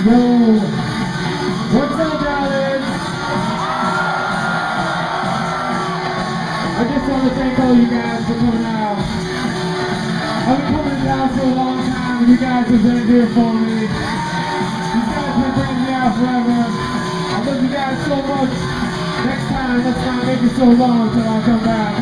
Yo, what's up, guys? I just want to thank all you guys for coming out. I've been coming down for a long time, and you guys have been here for me. You guys have been bringing me out forever. I love you guys so much. Next time, let's not make it so long until I come back.